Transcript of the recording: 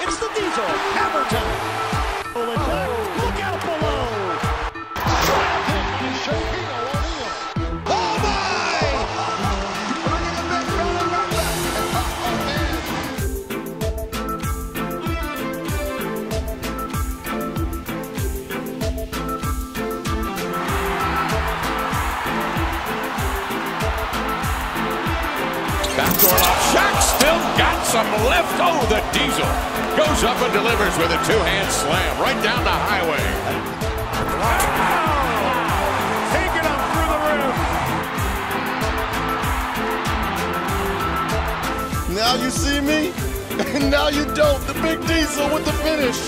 It's the Diesel, Hammerton. Look Backdoor lock. Shaq still got some left. Oh, the diesel goes up and delivers with a two-hand slam right down the highway. Wow. Up through the roof. Now you see me, and now you don't. The big diesel with the finish.